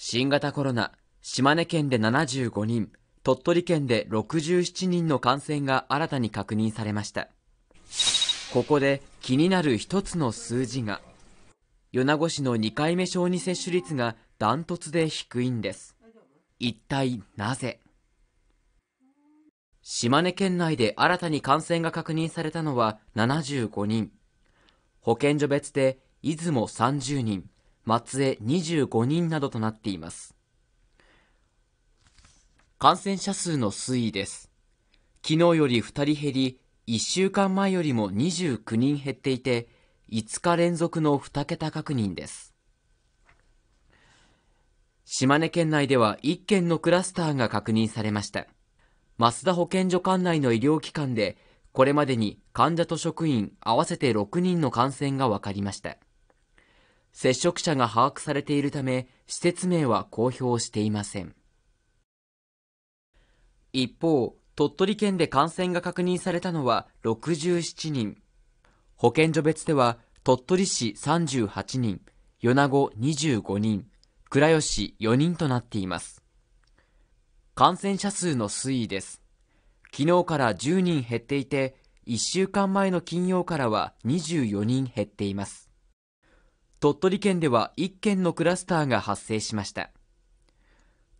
新型コロナ、島根県で75人、鳥取県で67人の感染が新たに確認されました。ここで気になる一つの数字が、米子市の2回目小児接種率がダントツで低いんです。一体なぜ？島根県内で新たに感染が確認されたのは75人。保健所別で出雲30人、松江25人などとなっています。感染者数の推移です。昨日より2人減り、1週間前よりも29人減っていて、5日連続の2桁確認です。島根県内では1件のクラスターが確認されました。増田保健所管内の医療機関で、これまでに患者と職員合わせて6人の感染が分かりました。接触者が把握されているため、施設名は公表していません。一方、鳥取県で感染が確認されたのは67人。保健所別では、鳥取市38人、米子25人、倉吉4人となっています。感染者数の推移です。昨日から10人減っていて、1週間前の金曜からは24人減っています。鳥取県では1件のクラスターが発生しました。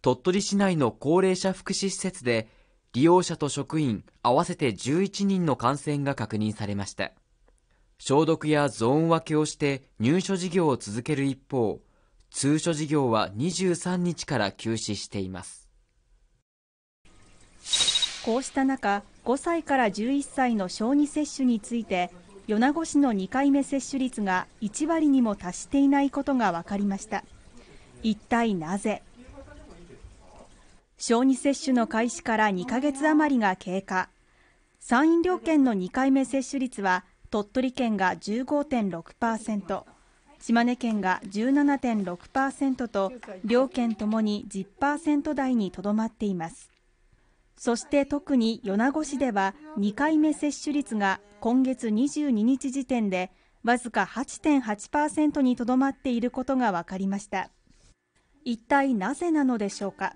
鳥取市内の高齢者福祉施設で、利用者と職員合わせて11人の感染が確認されました。消毒やゾーン分けをして入所事業を続ける一方、通所事業は23日から休止しています。こうした中、5歳から11歳の小児接種について、米子市の2回目接種率が1割にも達していないことが分かりました。一体なぜ？小児接種の開始から2ヶ月余りが経過。山陰両県の2回目接種率は、鳥取県が15.6%、島根県が17.6%と、両県ともに10%台にとどまっています。そして特に米子市では2回目接種率が今月22日時点でわずか8.8%にとどまっていることが分かりました。一体なぜなのでしょうか？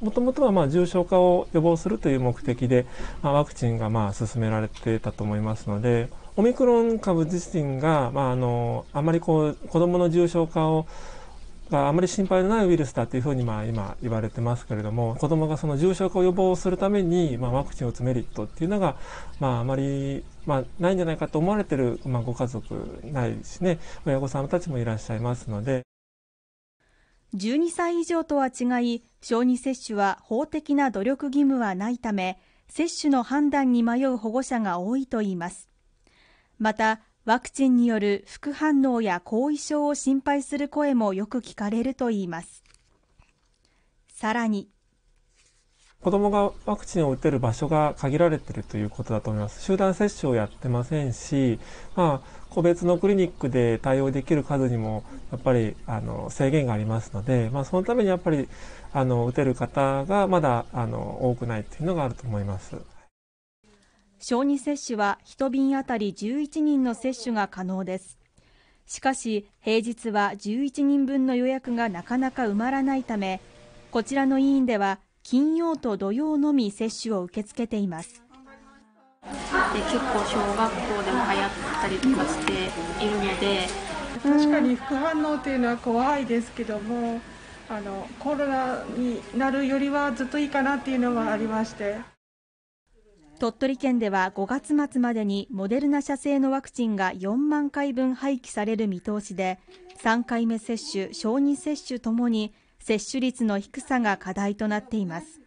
もともとはまあ重症化を予防するという目的で、まあ、ワクチンがまあ進められていたと思いますのでオミクロン株自身が、まあ、あのあまりこう子どもの重症化をがあまり心配のないウイルスだというふうにまあ今言われてますけれども子どもがその重症化を予防するためにまあワクチンを打つメリットっていうのがまああまりまあないんじゃないかと思われてるまあご家族ないしね親御さんたちもいらっしゃいますので。12歳以上とは違い小児接種は法的な努力義務はないため接種の判断に迷う保護者が多いといいます。またワクチンによる副反応や後遺症を心配する声もよく聞かれるといいます。さらに。子どもがワクチンを打てる場所が限られているということだと思います。集団接種をやってませんし、まあ、個別のクリニックで対応できる数にもやっぱりあの制限がありますので、まあ、そのためにやっぱりあの打てる方がまだあの多くないというのがあると思います。小児接種は1瓶あたり11人の接種が可能ですしかし平日は11人分の予約がなかなか埋まらないためこちらの委員では金曜と土曜のみ接種を受け付けていますで結構小学校でも流行ったりとかしているので確かに副反応っていうのは怖いですけどもあのコロナになるよりはずっといいかなっていうのはありまして。鳥取県では5月末までにモデルナ社製のワクチンが4万回分廃棄される見通しで3回目接種、小児接種ともに接種率の低さが課題となっています。